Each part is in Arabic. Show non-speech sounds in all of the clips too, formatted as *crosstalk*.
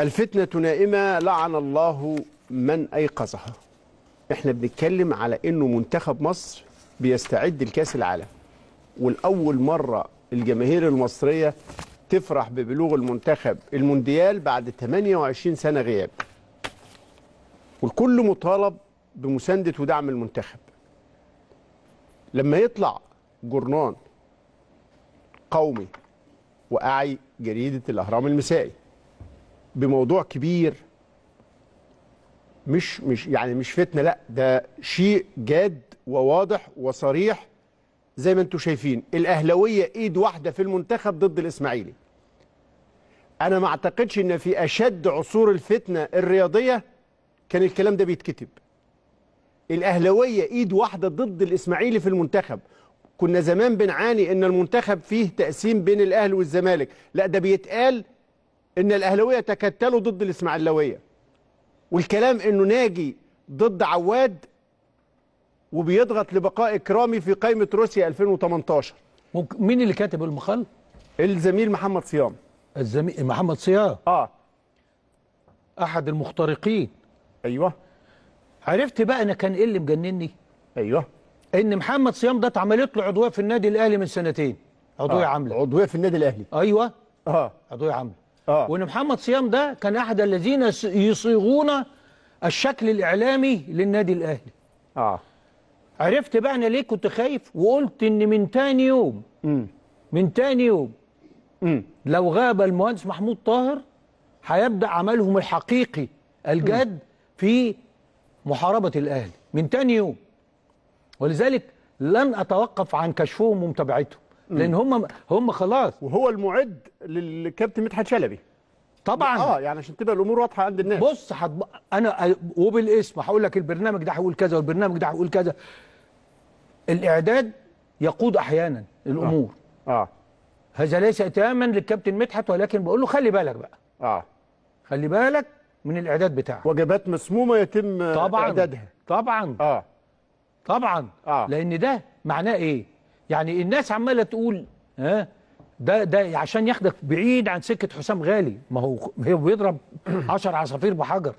الفتنة نائمة لعن الله من أيقظها. إحنا بنتكلم على إنه منتخب مصر بيستعد لكأس العالم. والأول مرة الجماهير المصرية تفرح ببلوغ المنتخب. المونديال بعد 28 سنة غياب. والكل مطالب بمساندة ودعم المنتخب. لما يطلع جورنان قومي وأعي جريدة الأهرام المسائي بموضوع كبير. مش مش يعني مش فتنة لا ده شيء جاد وواضح وصريح زي ما أنتم شايفين. الأهلاوية إيد واحدة في المنتخب ضد الإسماعيلي. أنا ما أعتقدش إن في أشد عصور الفتنة الرياضية كان الكلام ده بيتكتب. الأهلاوية إيد واحدة ضد الإسماعيلي في المنتخب. كنا زمان بنعاني إن المنتخب فيه تقسيم بين الأهلي والزمالك. لا ده بيتقال إن الاهلاويه تكتلوا ضد الاسماعيلاويه والكلام إنه ناجي ضد عواد وبيضغط لبقاء إكرامي في قائمة روسيا 2018 ممكن مين اللي كاتب المقال؟ الزميل محمد صيام. الزميل محمد صيام. آه. أحد المخترقين. أيوه. عرفت بقى أنا كان إيه اللي مجنني؟ أيوه. إن محمد صيام ده اتعملت له عضوية في النادي الأهلي من سنتين. عضوية آه. عاملة. عضوية في النادي الأهلي. أيوه. آه. عضوية عاملة. آه. وإن محمد صيام ده كان أحد الذين يص- يصيغون الشكل الإعلامي للنادي الأهلي. آه. عرفت بقى أنا ليه كنت خايف؟ وقلت إن من تاني يوم امم من تاني يوم امم لو غاب المهندس محمود طاهر هيبدأ عملهم الحقيقي الجاد في محاربة الأهلي من تاني يوم. ولذلك لن أتوقف عن كشفهم ومتابعتهم. لأن هم هم خلاص. وهو المعد للكابتن مدحت شلبي. طبعا. آه يعني عشان تبقى الأمور واضحة عند الناس. بص حد... أنا وبالاسم هقول لك البرنامج ده هيقول كذا والبرنامج ده هيقول كذا. الإعداد يقود أحيانا الأمور. آه. هذا ليس اتهاما للكابتن مدحت ولكن بقول له خلي بالك بقى. آه. خلي بالك من الإعداد بتاعك. وجبات مسمومة يتم طبعا. إعدادها. طبعا. آه. طبعا. آه. لأن ده معناه إيه؟ يعني الناس عمالة تقول ها ده ده عشان ياخدك بعيد عن سكة حسام غالي. ما هو هو بيضرب *clears throat* 10 عصافير بحجر.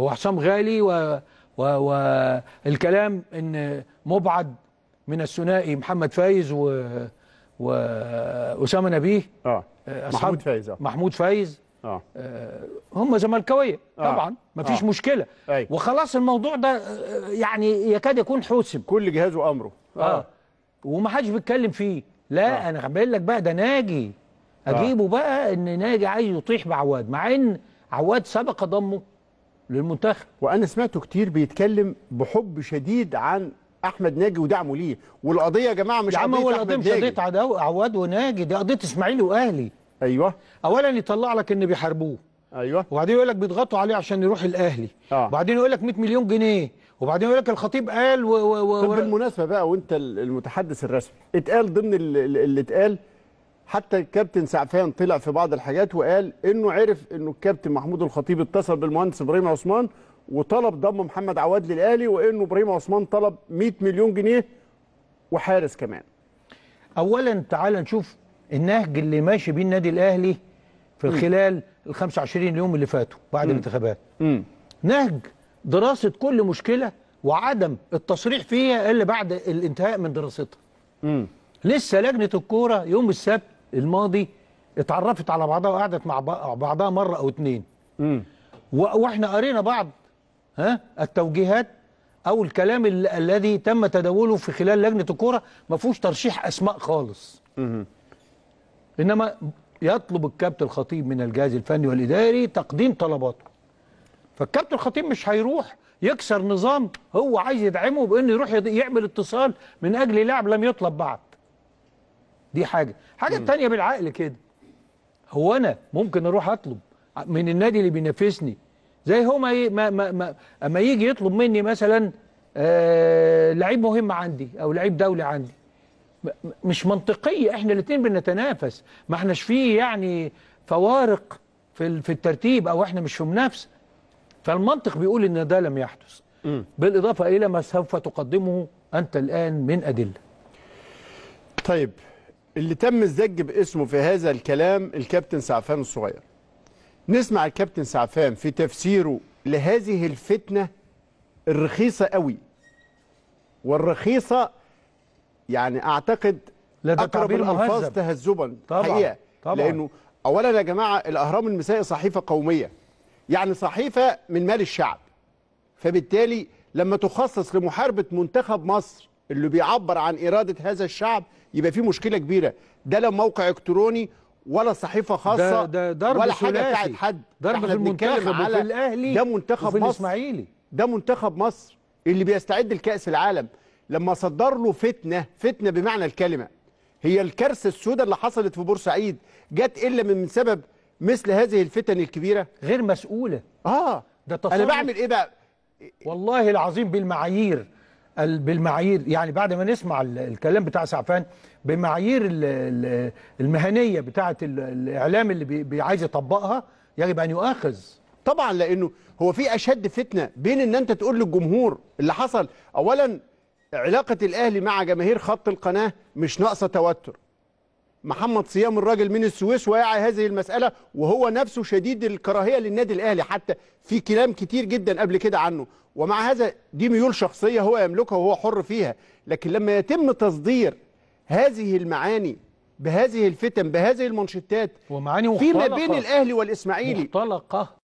هو حسام غالي و والكلام إن مبعد من الثنائي محمد فايز و واسامه نبيه. آه. محمود فايز آه. محمود فايز. آه. هم زملكاويه آه. طبعا مفيش آه. مشكلة. أيوة. وخلاص الموضوع ده آه، يعني يكاد يكون حوسم. كل جهاز وامره آه. وما حدش بيتكلم فيه. لا آه. أنا بقول لك بقى ده ناجي. أجيبه بقى إن ناجي عايز يطيح بعواد مع إن عواد سبق ضمه للمنتخب. وأنا سمعته كتير بيتكلم بحب شديد عن أحمد ناجي ودعمه ليه. والقضية يا جماعة مش يا عم هو قضيه القضية مش قضية عواد وناجي دي قضية اسماعيلي وأهلي. أيوه. اولا يطلع لك إن بيحاربوه. أيوه. وبعدين يقول لك بيضغطوا عليه عشان يروح الأهلي. آه. وبعدين يقول لك 100 مليون جنيه. وبعدين يقول لك الخطيب قال و و طب و بالمناسبة بقى وأنت ال- المتحدث الرسمي اتقال ضمن ال- ال- اللي اتقال حتى الكابتن سعفان طلع في بعض الحاجات وقال إنه عرف إنه الكابتن محمود الخطيب اتصل بالمهندس إبراهيم عثمان وطلب ضم محمد عواد للأهلي وإنه إبراهيم عثمان طلب 100 مليون جنيه وحارس كمان. اولا تعال نشوف النهج اللي ماشي بيه النادي الأهلي في خلال ال 25 يوم اللي فاتوا بعد الانتخابات. نهج دراسة كل مشكلة وعدم التصريح فيها إلا بعد الانتهاء من دراستها. لسه لجنة الكورة يوم السبت الماضي اتعرفت على بعضها وقعدت مع بع- بعضها مرة أو اتنين. و- وإحنا قرينا بعض ها التوجيهات أو الكلام ال- الذي تم تداوله في خلال لجنة الكورة ما فيهوش ترشيح أسماء خالص. مم. إنما يطلب الكابتن الخطيب من الجهاز الفني والإداري تقديم طلباته. فالكابتن الخطيب مش هيروح يكسر نظام هو عايز يدعمه بأنه يروح يعمل اتصال من أجل لاعب لم يطلب بعد. دي حاجة. حاجة تانية بالعقل كده. هو أنا ممكن أروح أطلب من النادي اللي بينافسني. زي هو ما, ما, ما, ما أما يجي يطلب مني مثلا آه لعيب مهم عندي أو لعيب دولي عندي. مش منطقية. إحنا الاثنين بنتنافس. ما إحناش فيه يعني فوارق في في الترتيب أو إحنا مش في منافسة. فالمنطق بيقول إن ده لم يحدث. مم. بالإضافة إلى ما سوف تقدمه أنت الآن من أدلة. طيب اللي تم الزج باسمه في هذا الكلام الكابتن سعفان الصغير. نسمع الكابتن سعفان في تفسيره لهذه الفتنة الرخيصة قوي. والرخيصة يعني لا ده تعبير الألفاظ مهذب. تهذبا طبعاً، حقيقة. طبعاً. لأنه أولا يا جماعة الأهرام المسائي صحيفة قومية. يعني صحيفة من مال الشعب. فبالتالي لما تخصص لمحاربة منتخب مصر اللي بيعبر عن إرادة هذا الشعب يبقى في مشكلة كبيرة. ده لا موقع إلكتروني ولا صحيفة خاصة ده, ده ضرب ولا ثلاثي. بتاعت حد. ضرب في المنتخب على وفي الأهلي ده منتخب وفي مصر. الإسماعيلي. ده منتخب مصر اللي بيستعد لكأس العالم. لما صدر له فتنة فتنة بمعنى الكلمة هي الكارثة السوداء اللي حصلت في بورسعيد جت إلا من سبب مثل هذه الفتن الكبيرة. غير مسؤولة. آه ده أنا تصرف. بعمل إيه بقى؟ والله العظيم بالمعايير ال- بالمعايير يعني بعد ما نسمع ال- الكلام بتاع سعفان بمعايير ال- ال- المهنية بتاعة ال- الإعلام اللي عايز يطبقها يجب أن يؤاخذ. طبعا لأنه هو في أشد فتنة بين إن أنت تقول للجمهور اللي حصل اولا علاقة الأهلي مع جماهير خط القناة مش ناقصة توتر. محمد صيام الراجل من السويس واعي هذه المسألة وهو نفسه شديد الكراهية للنادي الأهلي. حتى في كلام كتير جدا قبل كده عنه. ومع هذا دي ميول شخصية هو يملكها وهو حر فيها. لكن لما يتم تصدير هذه المعاني بهذه الفتن بهذه المنشطات ومعاني فيما مختلقة. بين الأهلي والإسماعيلي. مختلقة.